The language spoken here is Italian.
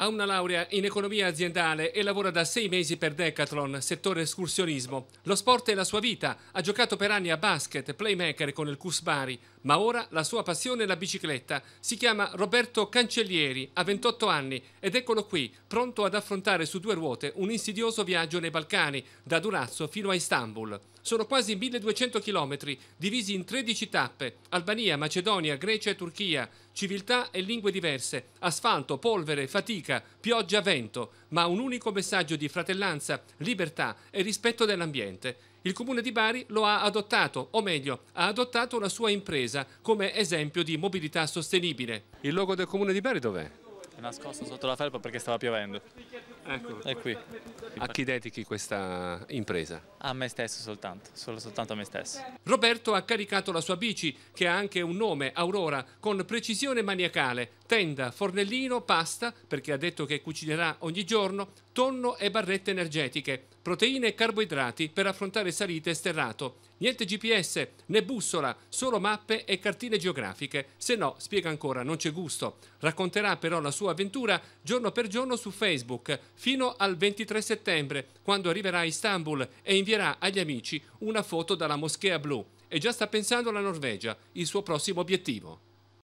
Ha una laurea in economia aziendale e lavora da sei mesi per Decathlon, settore escursionismo. Lo sport è la sua vita. Ha giocato per anni a basket, playmaker con il Cus Bari, ma ora la sua passione è la bicicletta. Si chiama Roberto Cancellieri, ha 28 anni ed eccolo qui, pronto ad affrontare su due ruote un insidioso viaggio nei Balcani, da Durazzo fino a Istanbul. Sono quasi 1200 chilometri, divisi in 13 tappe: Albania, Macedonia, Grecia e Turchia. Civiltà e lingue diverse, asfalto, polvere, fatica, pioggia, vento, ma un unico messaggio di fratellanza, libertà e rispetto dell'ambiente. Il comune di Bari lo ha adottato, o meglio, ha adottato una sua impresa come esempio di mobilità sostenibile. Il logo del comune di Bari dov'è? È nascosto sotto la felpa perché stava piovendo. Ecco. È qui. A chi dedichi questa impresa? A me stesso soltanto, solo soltanto a me stesso. Roberto ha caricato la sua bici, che ha anche un nome, Aurora, con precisione maniacale. Tenda, fornellino, pasta, perché ha detto che cucinerà ogni giorno, tonno e barrette energetiche, proteine e carboidrati per affrontare salite e sterrato. Niente GPS, né bussola, solo mappe e cartine geografiche. Se no, spiega ancora, non c'è gusto. Racconterà però la sua avventura giorno per giorno su Facebook, fino al 23 settembre, quando arriverà a Istanbul e invierà agli amici una foto dalla Moschea Blu. E già sta pensando alla Norvegia, il suo prossimo obiettivo.